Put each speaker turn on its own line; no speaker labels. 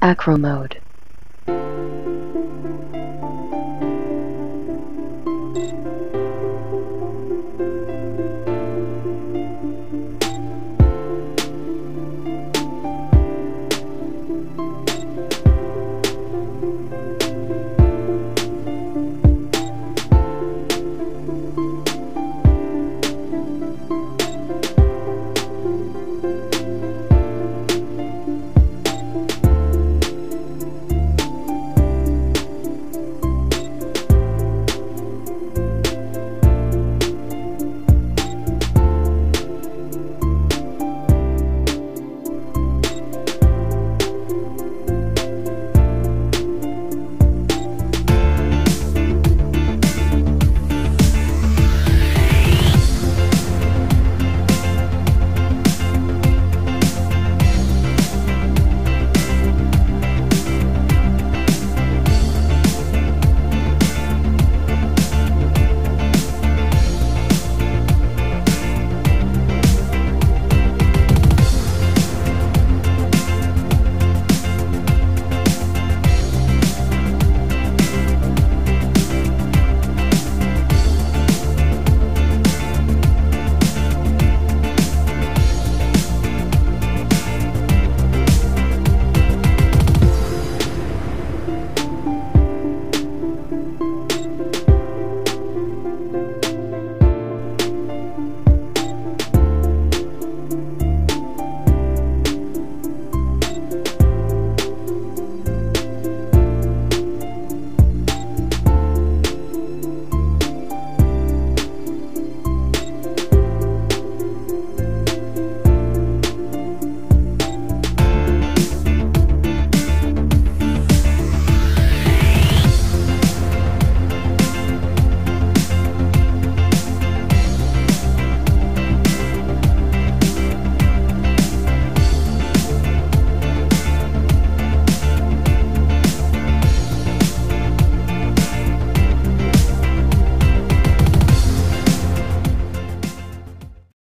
Acro mode.